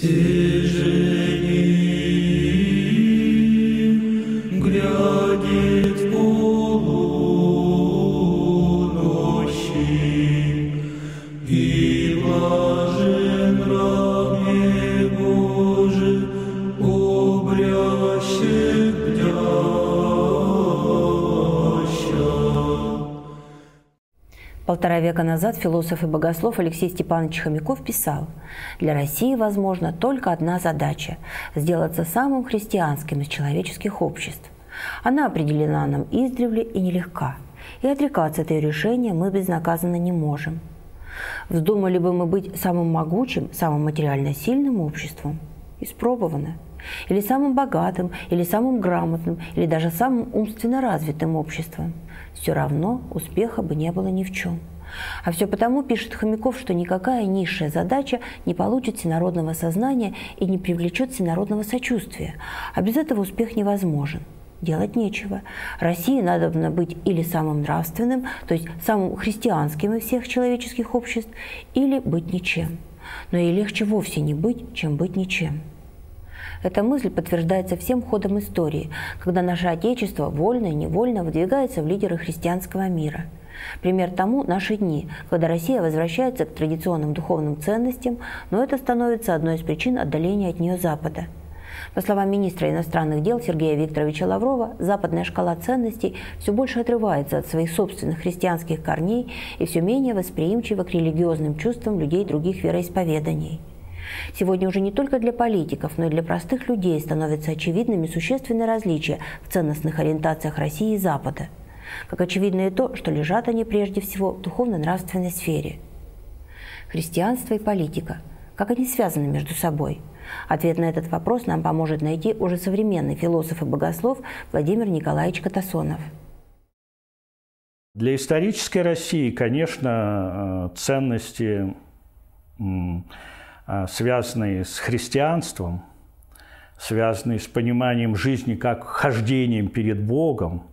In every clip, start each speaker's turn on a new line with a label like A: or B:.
A: to века назад философ и богослов Алексей Степанович Хомяков писал, «Для России возможна только одна задача – сделаться самым христианским из человеческих обществ. Она определена нам издревле и нелегка, и отрекаться от ее решения мы безнаказанно не можем. Вздумали бы мы быть самым могучим, самым материально сильным обществом? Испробовано. Или самым богатым, или самым грамотным, или даже самым умственно развитым обществом. Все равно успеха бы не было ни в чем. А все потому, пишет Хомяков, что никакая низшая задача не получит всенародного сознания и не привлечет всенародного сочувствия. А без этого успех невозможен. Делать нечего. России надо быть или самым нравственным, то есть самым христианским из всех человеческих обществ, или быть ничем. Но и легче вовсе не быть, чем быть ничем. Эта мысль подтверждается всем ходом истории, когда наше Отечество вольно и невольно выдвигается в лидеры христианского мира. Пример тому наши дни, когда Россия возвращается к традиционным духовным ценностям, но это становится одной из причин отдаления от нее Запада. По словам министра иностранных дел Сергея Викторовича Лаврова, западная шкала ценностей все больше отрывается от своих собственных христианских корней и все менее восприимчива к религиозным чувствам людей других вероисповеданий. Сегодня уже не только для политиков, но и для простых людей становятся очевидными существенные различия в ценностных ориентациях России и Запада. Как очевидно и то, что лежат они прежде всего в духовно-нравственной сфере. Христианство и политика. Как они связаны между собой? Ответ на этот вопрос нам поможет найти уже современный философ и богослов Владимир Николаевич Катасонов.
B: Для исторической России, конечно, э, ценности а, связанные с христианством, связанные с пониманием жизни как хождением перед Богом,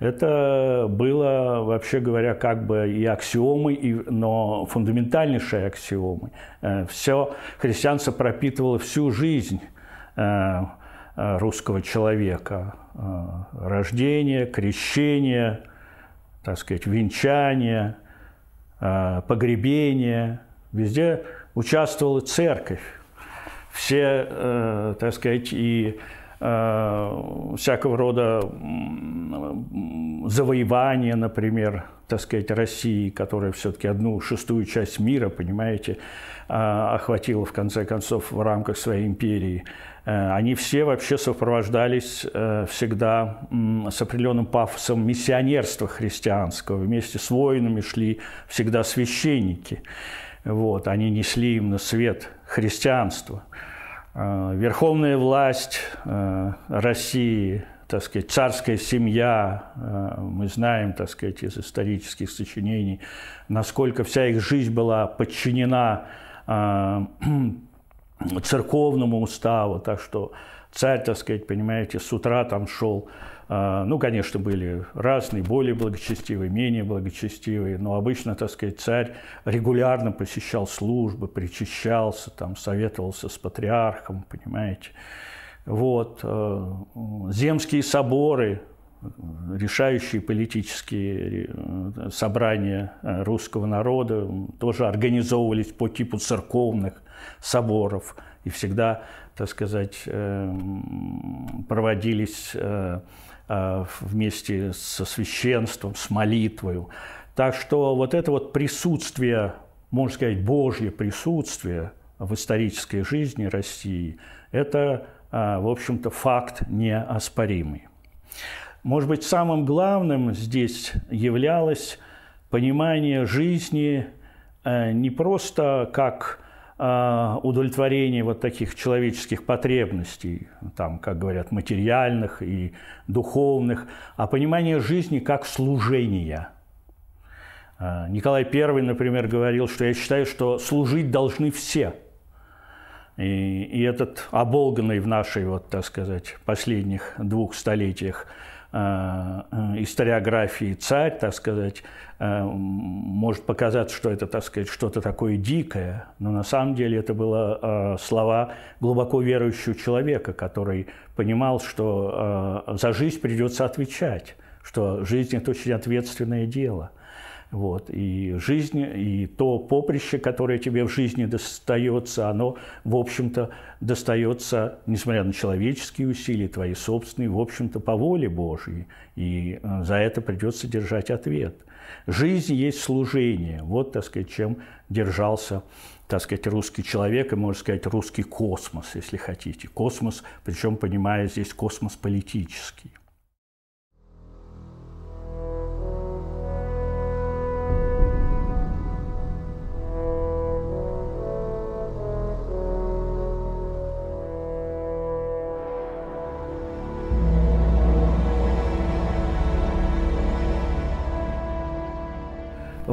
B: это было, вообще говоря, как бы и аксиомой, и, но фундаментальнейшей аксиомой. Э, Все христианство пропитывало всю жизнь э, э, русского человека. Рождение, крещение, так сказать, венчание, погребение. Везде участвовала церковь. Все, так сказать, и всякого рода завоевания, например, так сказать, России, которая все-таки одну шестую часть мира, понимаете, э, охватила в конце концов в рамках своей империи, э, они все вообще сопровождались э, всегда с определенным пафосом миссионерства христианского. Вместе с воинами шли всегда священники. Вот, они несли им на свет христианство. А, верховная власть а, России, так сказать, царская семья, а, мы знаем, так сказать, из исторических сочинений, насколько вся их жизнь была подчинена церковному уставу, так что царь, так сказать, понимаете, с утра там шел ну, конечно, были разные, более благочестивые, менее благочестивые, но обычно, так сказать, царь регулярно посещал службы, причащался, там, советовался с патриархом, понимаете. Вот. Э, земские соборы, решающие политические э, собрания э, русского народа тоже организовывались по типу церковных соборов и всегда, так сказать, проводились вместе со священством, с молитвой. Так что вот это вот присутствие, можно сказать, Божье присутствие в исторической жизни России, это, э, в общем-то, факт неоспоримый. Может быть, самым главным здесь являлось понимание жизни э, не просто как удовлетворение вот таких человеческих потребностей, там, как говорят, материальных и духовных, а понимание жизни как служения. А, Николай I, например, говорил, что я считаю, что служить должны все. И, и этот оболганный в нашей, вот, так сказать, последних двух столетиях историографии царь, так сказать, может показаться, что это, так сказать, что-то такое дикое, но на самом деле это было слова глубоко верующего человека, который понимал, что за жизнь придется отвечать, что жизнь – это очень ответственное дело – вот. И жизнь, и то поприще, которое тебе в жизни достается, оно, в общем-то, достается, несмотря на человеческие усилия, твои собственные, в общем-то, по воле Божьей. И э, за это придется держать ответ. Жизнь есть служение. Вот, так сказать, чем держался так сказать, русский человек и, можно сказать, русский космос, если хотите. Космос, причем понимая здесь космос политический.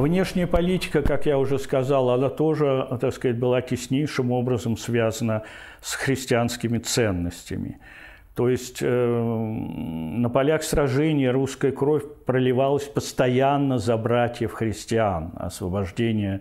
B: Внешняя политика, как я уже сказал, она тоже, так сказать, была теснейшим образом связана с христианскими ценностями. То есть э, на полях сражений русская кровь проливалась постоянно за братьев христиан, освобождение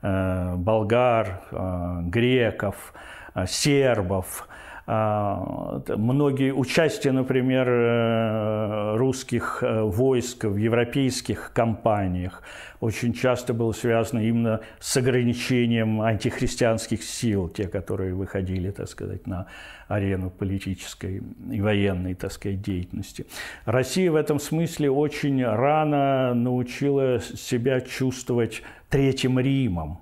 B: э, болгар, э, греков, э, сербов – многие участия, например, э, русских э, войск в европейских кампаниях очень часто было связано именно с ограничением антихристианских сил, те, которые выходили, так сказать, на арену политической и военной, так сказать, деятельности. Россия в этом смысле очень рано научила себя чувствовать Третьим Римом,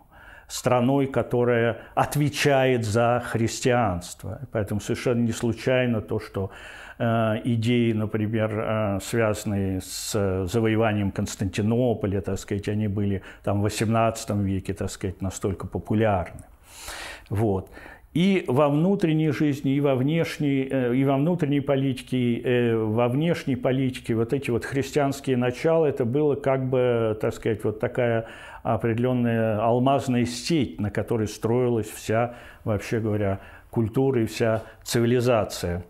B: страной, которая отвечает за христианство. Поэтому совершенно не случайно то, что э, идеи, например, э, связанные с завоеванием Константинополя, так сказать, они были там в XVIII веке, так сказать, настолько популярны. Вот. И во внутренней жизни, и во внешней, э, и во внутренней политике, во внешней политике вот эти вот христианские начала, это было как бы, так сказать, вот такая определенная алмазная сеть, на которой строилась вся, вообще говоря, культура и вся цивилизация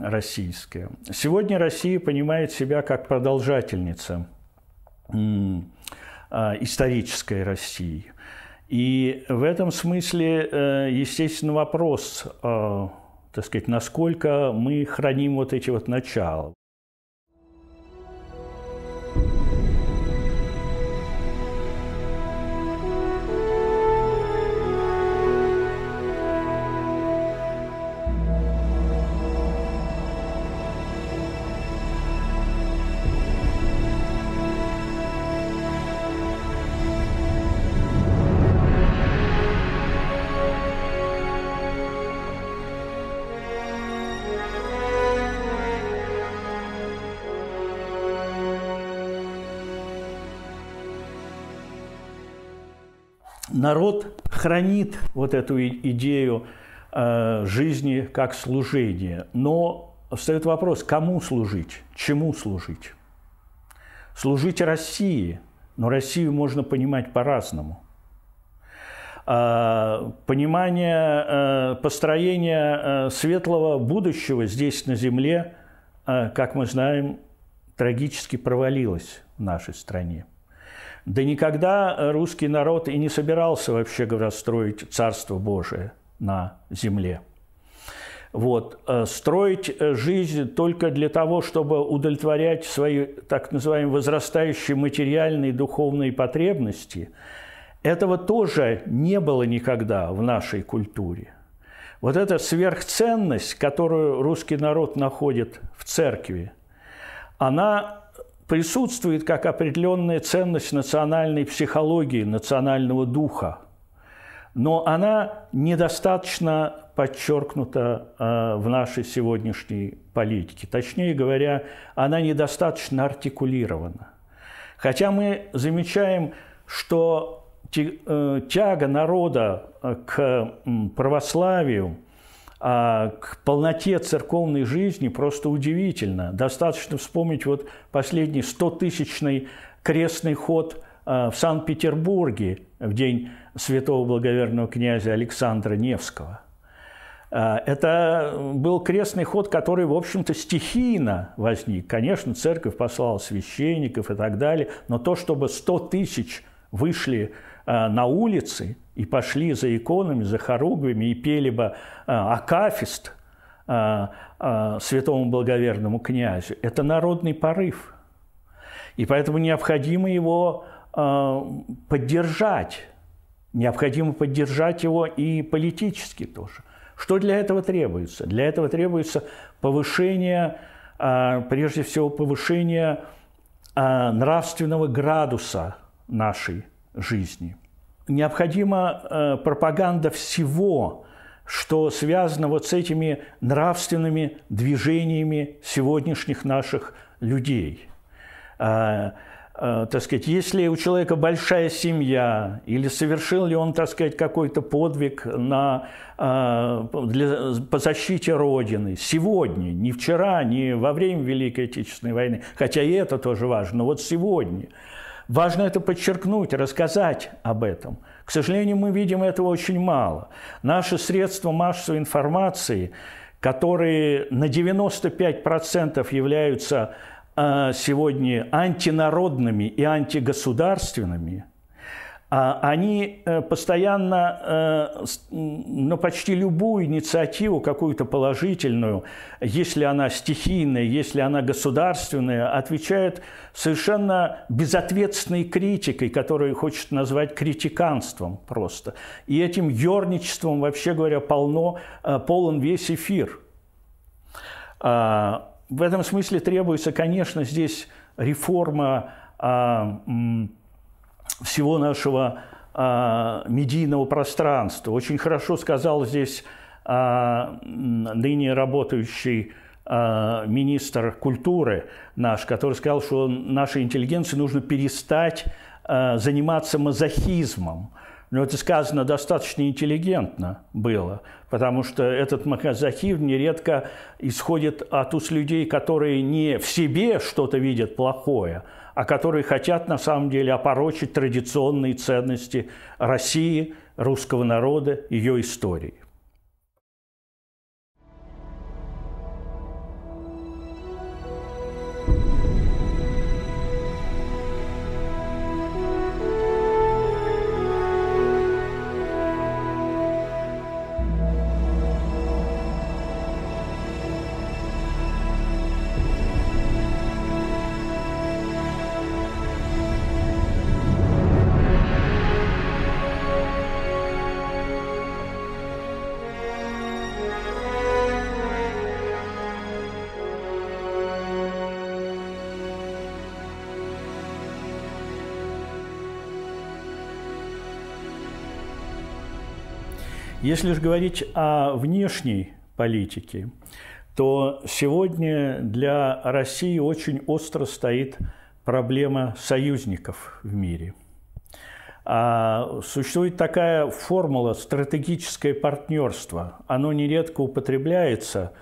B: российская. Сегодня Россия понимает себя как продолжательница а, исторической России. И в этом смысле, э, естественно, вопрос, а, так сказать, насколько мы храним вот эти вот начала. Народ хранит вот эту идею э, жизни как служение, но встает вопрос, кому служить, чему служить. Служить России, но Россию можно понимать по-разному. А, понимание э, построения э, светлого будущего здесь на Земле, как мы знаем, трагически провалилось в нашей стране. Да никогда русский народ и не собирался, вообще говоря, строить Царство Божие на земле. Вот. Э, строить э, жизнь только для того, чтобы удовлетворять свои так называемые возрастающие материальные и духовные потребности, этого тоже не было никогда в нашей культуре. Вот эта сверхценность, которую русский народ находит в церкви, она присутствует как определенная ценность национальной психологии, национального духа. Но она недостаточно подчеркнута э, в нашей сегодняшней политике. Точнее говоря, она недостаточно артикулирована. Хотя мы замечаем, что э, тяга народа э, к православию – а к полноте церковной жизни просто удивительно. Достаточно вспомнить вот последний 100-тысячный крестный ход а, в Санкт-Петербурге в день святого благоверного князя Александра Невского. Это был крестный ход, который, в общем-то, стихийно возник. Конечно, церковь послала священников и так далее, но то, чтобы 100 тысяч вышли на улицы и пошли за иконами, за хоругвями и пели бы акафист святому благоверному князю, это народный порыв. И поэтому необходимо его поддержать. Необходимо поддержать его и политически тоже. Что для этого требуется? Для этого требуется повышение, а, прежде всего, повышение а, нравственного градуса нашей жизни. Необходима а, пропаганда всего, что связано вот с этими нравственными движениями сегодняшних наших людей – Э, так сказать, если у человека большая семья, или совершил ли он, так сказать, какой-то подвиг на, э, для, по защите Родины сегодня, не вчера, не во время Великой Отечественной войны, хотя и это тоже важно, но вот сегодня. Важно это подчеркнуть, рассказать об этом. К сожалению, мы видим этого очень мало. Наши средства массовой информации, которые на 95% являются а, сегодня антинародными и антигосударственными, они э, постоянно, э, ну, почти любую инициативу, какую-то положительную, если она стихийная, если она государственная, отвечают совершенно безответственной критикой, которую хочет назвать критиканством просто. И этим ерничеством, вообще говоря, полно, э, полон весь эфир. А, в этом смысле требуется, конечно, здесь реформа а, всего нашего а, медийного пространства. Очень хорошо сказал здесь а, ныне работающий а, министр культуры наш, который сказал, что нашей интеллигенции нужно перестать а, заниматься мазохизмом. Но это сказано достаточно интеллигентно было, потому что этот махазахизм нередко исходит от уст людей, которые не в себе что-то видят плохое, а которые хотят на самом деле опорочить традиционные ценности России, русского народа, ее истории. Если же говорить о внешней политике, то сегодня для России очень остро стоит проблема союзников в мире. А существует такая формула стратегическое партнерство. Оно нередко употребляется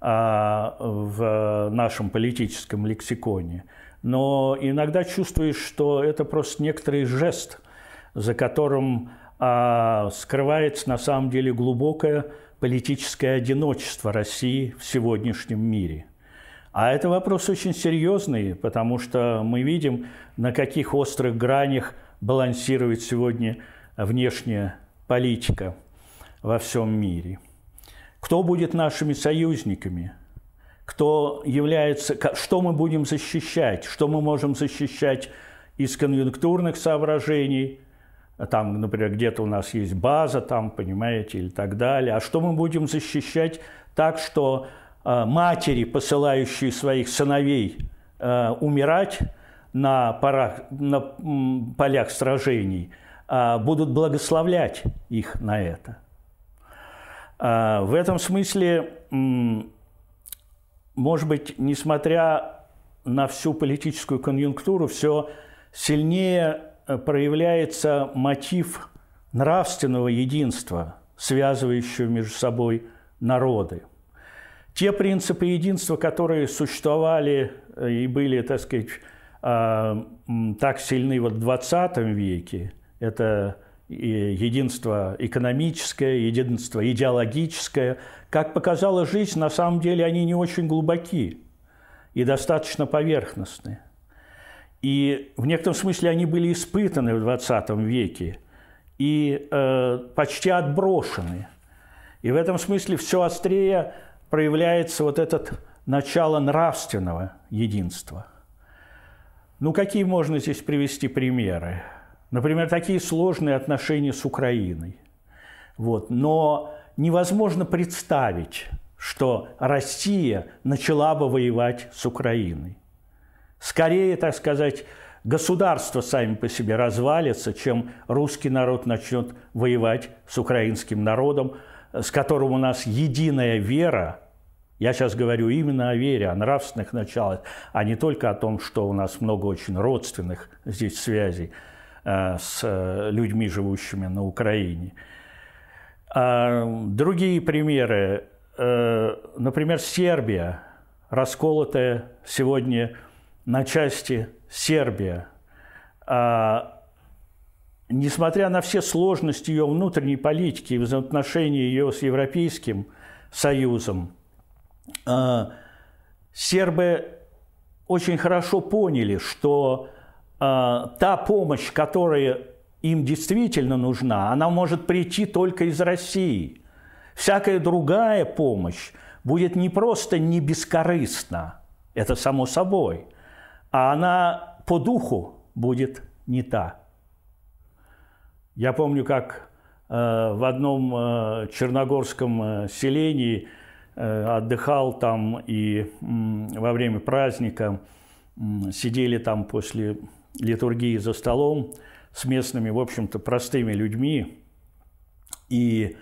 B: а, в нашем политическом лексиконе, но иногда чувствуешь, что это просто некоторый жест, за которым а скрывается на самом деле глубокое политическое одиночество России в сегодняшнем мире. А это вопрос очень серьезный, потому что мы видим, на каких острых гранях балансирует сегодня внешняя политика во всем мире. Кто будет нашими союзниками? Кто является, что мы будем защищать? Что мы можем защищать из конъюнктурных соображений – там, например, где-то у нас есть база, там, понимаете, или так далее. А что мы будем защищать так, что э, матери, посылающие своих сыновей э, умирать на, порах, на полях сражений, э, будут благословлять их на это? Э, в этом смысле, может быть, несмотря на всю политическую конъюнктуру, все сильнее проявляется мотив нравственного единства, связывающего между собой народы. Те принципы единства, которые существовали э, и были, так сказать, э, так сильны вот в XX веке, это единство экономическое, единство идеологическое. Как показала жизнь, на самом деле они не очень глубоки и достаточно поверхностны. И в некотором смысле они были испытаны в 20 веке и э, почти отброшены. И в этом смысле все острее проявляется вот это начало нравственного единства. Ну, какие можно здесь привести примеры? Например, такие сложные отношения с Украиной. Вот. Но невозможно представить, что Россия начала бы воевать с Украиной. Скорее, так сказать, государство сами по себе развалится, чем русский народ начнет воевать с украинским народом, с которым у нас единая вера. Я сейчас говорю именно о вере, о нравственных началах, а не только о том, что у нас много очень родственных здесь связей – Э, с э, людьми, живущими на Украине. А другие примеры, э, например, Сербия, расколотая сегодня на части Сербия. А, несмотря на все сложности ее внутренней политики и взаимоотношения ее с Европейским Союзом, сербы очень хорошо поняли, что а, та помощь, которая им действительно нужна, она может прийти только из России. Всякая другая помощь будет не просто не бескорыстна, это само собой, а она по духу будет не та. Я помню, как э, в одном э, черногорском э, селении отдыхал там и во время праздника сидели там после литургии за столом с местными, в общем-то, простыми людьми. И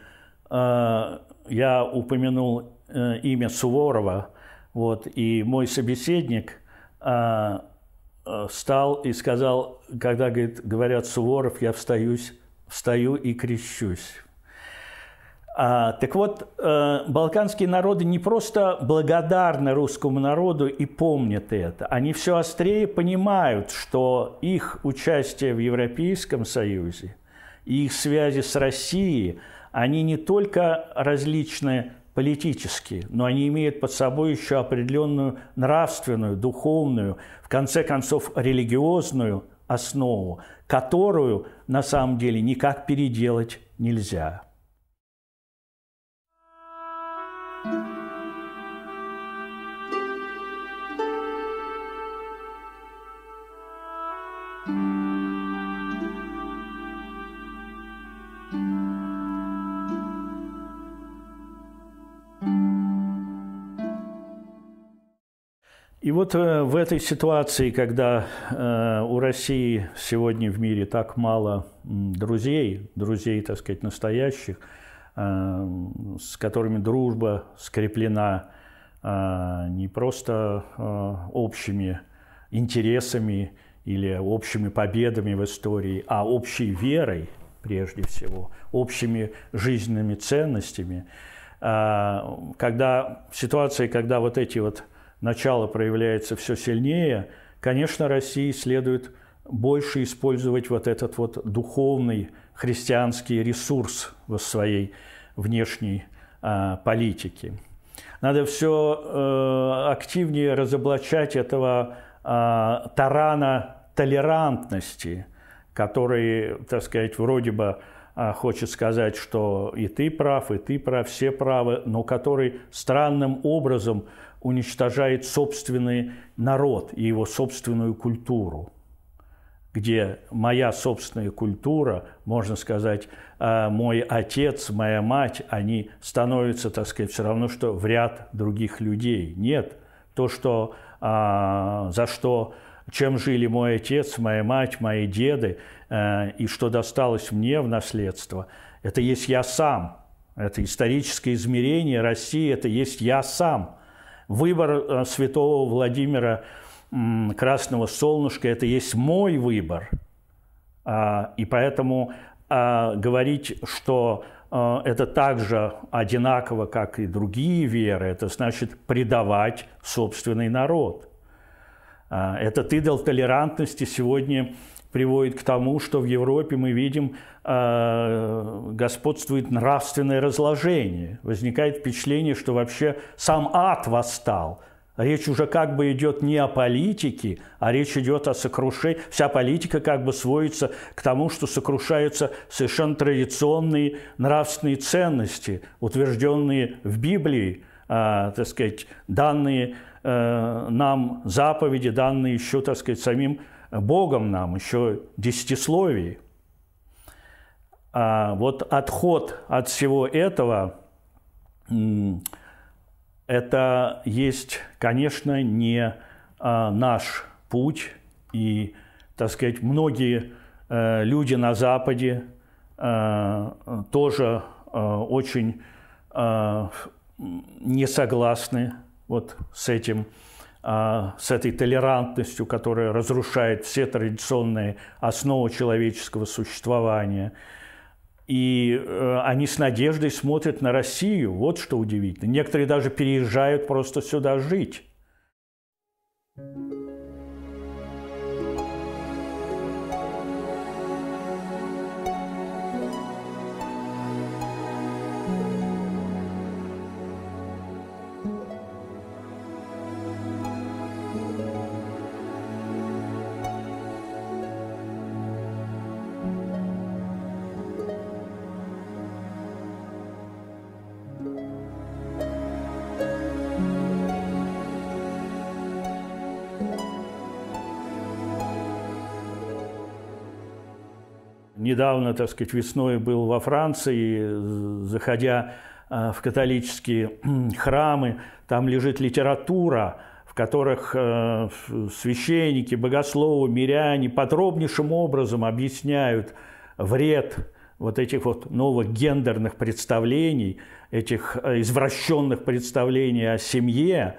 B: э, я упомянул э, имя Суворова, вот, и мой собеседник встал и сказал, когда говорит, говорят Суворов, я встаюсь, встаю и крещусь. А, так вот, э, балканские народы не просто благодарны русскому народу и помнят это, они все острее понимают, что их участие в Европейском Союзе и их связи с Россией, они не только различные политические, но они имеют под собой еще определенную нравственную, духовную, в конце концов, религиозную основу, которую на самом деле никак переделать нельзя. Вот э, в этой ситуации, когда э, у России сегодня в мире так мало друзей, друзей, так сказать, настоящих, э, с которыми дружба скреплена не просто общими интересами или общими победами в истории, а общей верой, прежде всего, общими жизненными ценностями, когда ситуация, когда вот эти вот начало проявляется все сильнее, конечно, России следует больше использовать вот этот вот духовный христианский ресурс в своей внешней а, политике. Надо все э, активнее разоблачать этого э, тарана толерантности, который, так сказать, вроде бы э, хочет сказать, что и ты прав, и ты прав, все правы, но который странным образом уничтожает собственный народ и его собственную культуру, где моя собственная культура, можно сказать, а, мой отец, моя мать, они становятся, так сказать, все равно, что в ряд других людей. Нет, то, что, а, за что, чем жили мой отец, моя мать, мои деды, а, и что досталось мне в наследство, это есть я сам. Это историческое измерение России, это есть я сам – Выбор э, святого Владимира Красного Солнышка – это есть мой выбор. А, и поэтому а, говорить, что э, это также одинаково, как и другие веры, это значит предавать собственный народ. А, этот идол толерантности сегодня приводит к тому, что в Европе мы видим э, господствует нравственное разложение. Возникает впечатление, что вообще сам ад восстал. Речь уже как бы идет не о политике, а речь идет о сокрушении. Вся политика как бы сводится к тому, что сокрушаются совершенно традиционные нравственные ценности, утвержденные в Библии, э, так сказать, данные э, нам заповеди, данные еще, так сказать, самим Богом нам, еще десятисловие. А вот отход от всего этого, это есть, конечно, не а, наш путь. И, так сказать, многие э, люди на Западе э, тоже э, очень не согласны вот с этим с этой толерантностью, которая разрушает все традиционные основы человеческого существования. И э, они с надеждой смотрят на Россию. Вот что удивительно. Некоторые даже переезжают просто сюда жить. Недавно, так сказать, весной был во Франции, заходя э, в католические храмы, там лежит литература, в которых э, священники, богословы, миряне подробнейшим образом объясняют вред вот этих вот новых гендерных представлений, этих э, извращенных представлений о семье,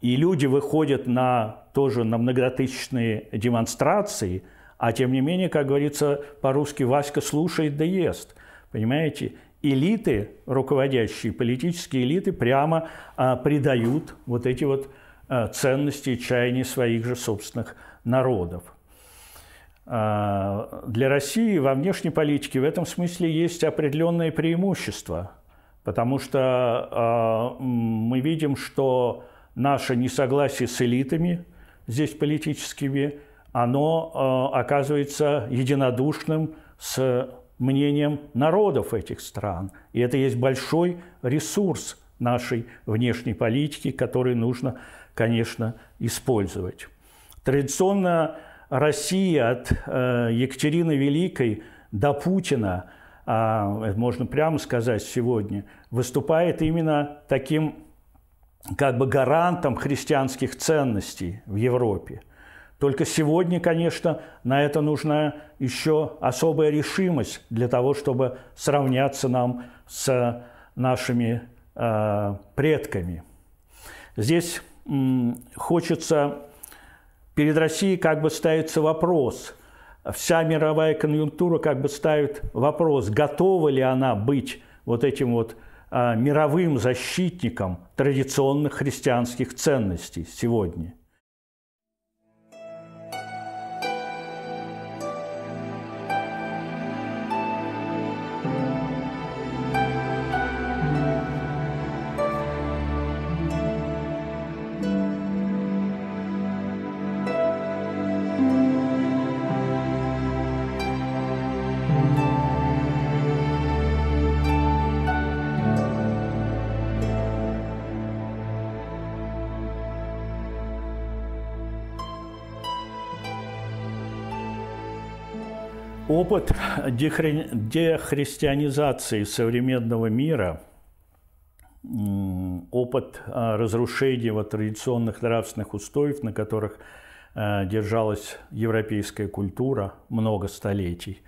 B: и люди выходят на тоже на многотысячные демонстрации – а тем не менее, как говорится по-русски, Васька слушает да ест. Понимаете? Элиты, руководящие политические элиты, прямо а, предают вот эти вот а, ценности и чаяния своих же собственных народов. А, для России во внешней политике в этом смысле есть определенное преимущество, потому что а, мы видим, что наше несогласие с элитами здесь политическими – оно э, оказывается единодушным с мнением народов этих стран. И это есть большой ресурс нашей внешней политики, который нужно, конечно, использовать. Традиционно Россия от э, Екатерины Великой до Путина, а, можно прямо сказать сегодня, выступает именно таким как бы гарантом христианских ценностей в Европе. Только сегодня, конечно, на это нужна еще особая решимость для того, чтобы сравняться нам с нашими э, предками. Здесь м, хочется перед Россией как бы ставится вопрос. Вся мировая конъюнктура как бы ставит вопрос, готова ли она быть вот этим вот э, мировым защитником традиционных христианских ценностей сегодня. Опыт дехри... дехристианизации современного мира, опыт а, разрушения вот традиционных нравственных устоев, на которых а, держалась европейская культура много столетий,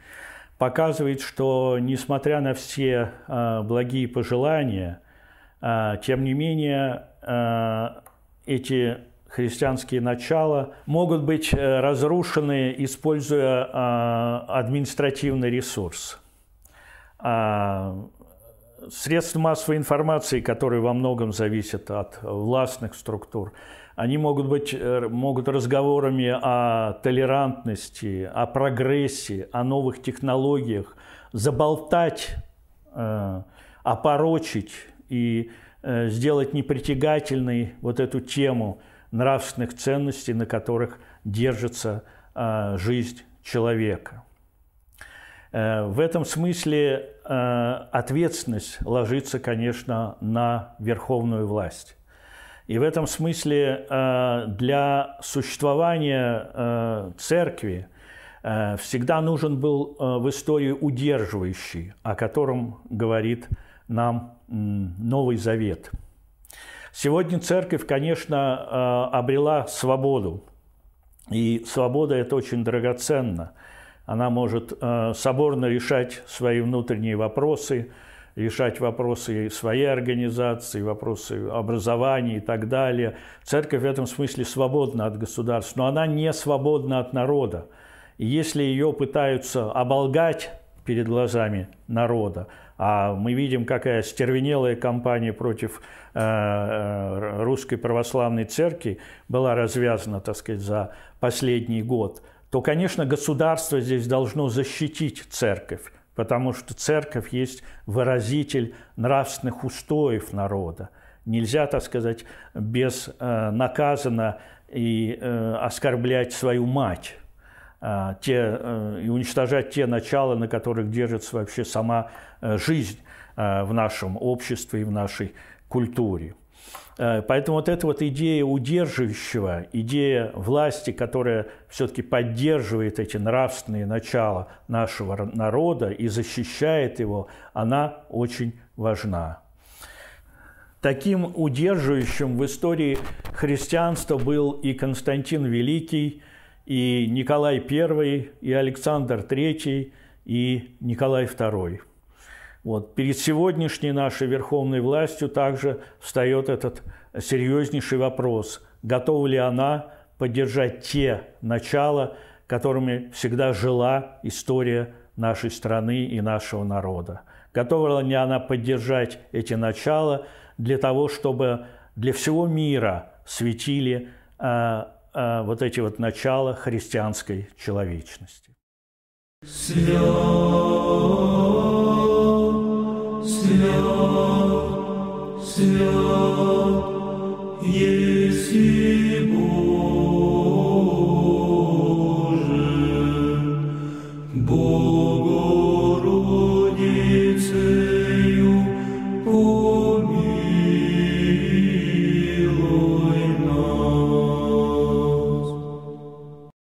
B: показывает, что несмотря на все а, благие пожелания, тем не менее эти христианские начала могут быть э, разрушены, используя а, административный ресурс. А, средства массовой информации, которые во многом зависят от властных структур, они могут быть э, могут разговорами о толерантности, о прогрессе, о новых технологиях заболтать, э, опорочить и сделать непритягательной вот эту тему нравственных ценностей, на которых держится жизнь человека. В этом смысле ответственность ложится, конечно, на верховную власть. И в этом смысле э, для существования э, церкви э, всегда нужен был в истории удерживающий, о котором говорит нам Новый Завет. Сегодня церковь, конечно, обрела свободу. И свобода – это очень драгоценно. Она может соборно решать свои внутренние вопросы – решать вопросы своей организации, вопросы образования и так далее. Церковь в этом смысле свободна от государства, но она не свободна от народа. И если ее пытаются оболгать перед глазами народа, а мы видим, какая стервенелая кампания против э, э, русской православной церкви была развязана, так сказать, за последний год, то, конечно, государство здесь должно защитить церковь потому что церковь есть выразитель нравственных устоев народа. Нельзя, так сказать, безнаказанно э, и оскорблять свою мать те, и уничтожать те начала, на которых держится вообще сама жизнь в нашем обществе и в нашей культуре. Э, поэтому вот эта вот идея удерживающего, идея власти, которая все-таки поддерживает эти нравственные начала нашего народа и защищает его, она очень важна. Таким удерживающим в истории христианства был и Константин Великий, и Николай I, и Александр III, и Николай II. Вот. Перед сегодняшней нашей верховной властью также встает этот серьезнейший вопрос, готова ли она поддержать те начала, которыми всегда жила история нашей страны и нашего народа. Готова ли она поддержать эти начала для того, чтобы для всего мира светили а, вот эти вот начала христианской человечности.
C: Свят, свят, свят, еси